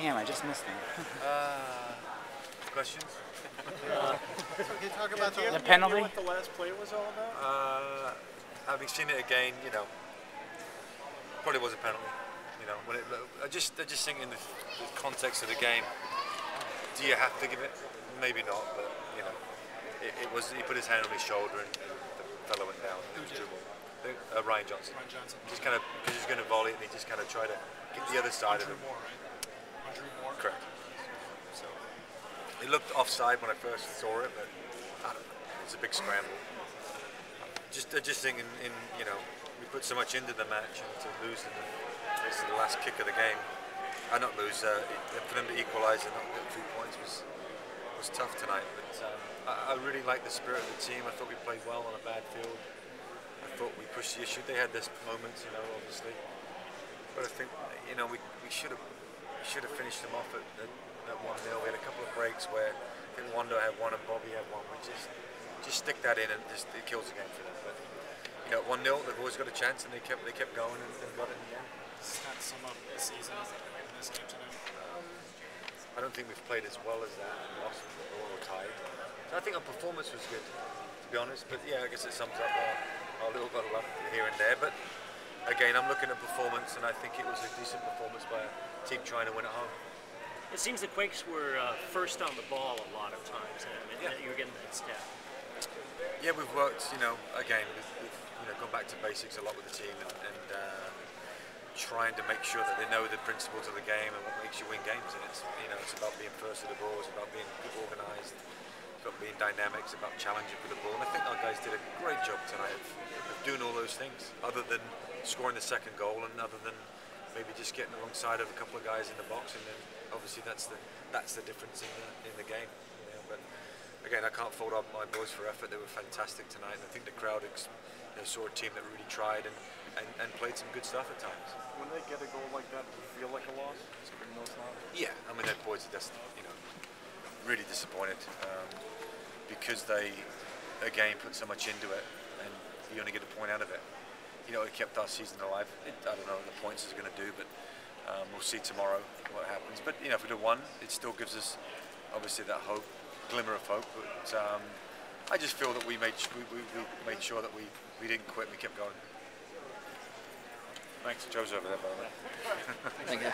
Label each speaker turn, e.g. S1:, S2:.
S1: Damn, I just missed him.
S2: Uh, questions?
S3: Can you talk about the,
S1: The penalty?
S3: what the last play was all about?
S2: Uh, having seen it again, you know, probably was a penalty. You know, when it, I just, I just think in the, the context of the game, do you have to give it? Maybe not, but you know, it, it was. He put his hand on his shoulder and, and the fellow went down.
S3: Who did?
S2: Uh, Ryan Johnson.
S3: Ryan Johnson.
S2: Just kind of because he's going to volley it, and he just kind of tried to get the other side of
S3: Drew
S2: him.
S3: Moore, right? On Drew Moore.
S2: Correct. So looked offside when I first saw it, but I don't know. It's a big scramble. Just, I just think in, in you know we put so much into the match and to lose in is the last kick of the game. I not lose. Uh, for them to equalise and not get three points was was tough tonight. But um, I, I really liked the spirit of the team. I thought we played well on a bad field. I thought we pushed the issue. They had this moments, you know, obviously. But I think you know we, we should have should have finished them off at, at, at one 0 We had a couple of breaks where I think Wondo had one and Bobby had one. We just just stick that in and just it kills the game for them. But you know, one 0 they've always got a chance and they kept they kept going and, and got it in the end.
S3: Does that sum up the season in this game tonight?
S2: Um, I don't think we've played as well as that and lost or tied. So I think our performance was good, to be honest. But yeah, I guess it sums up our, our little bit of luck here and there. But again, I'm looking at performance, and I think it was a decent performance by a team trying to win at home.
S4: It seems the Quakes were uh, first on the ball a lot of times, and
S2: Yeah.
S4: you were getting that step.
S2: Yeah, we've worked, you know, again, we've, we've you know, gone back to basics a lot with the team and, and uh, trying to make sure that they know the principles of the game and what makes you win games. And it's, you know, it's about being first to the ball, it's about being organised, it's about being dynamic, it's about challenging for the ball. And I think our guys did a great job tonight of, of doing all those things, other than scoring the second goal and other than maybe just getting alongside of a couple of guys in the box. And then obviously that's the that's the difference in the in the game. You know, but again, I can't fault my boys for effort. They were fantastic tonight, and I think the crowd ex- you know, saw a team that really tried and, and, and played some good stuff at times.
S5: When they get a goal like that, does it feel like a loss? Even though it's not?
S2: Yeah, I mean, their boys are just, you know, really disappointed um, because they, again, put so much into it and you only get a point out of it. You know, it kept our season alive. It, I don't know what the points is going to do, but um, we'll see tomorrow what happens. But, you know, if we do one, it still gives us, obviously, that hope, glimmer of hope. But um, I just feel that we made, we, we, we made sure that we, we didn't quit, we kept going. Thanks. Joe's over there, by the way.
S1: Thank you.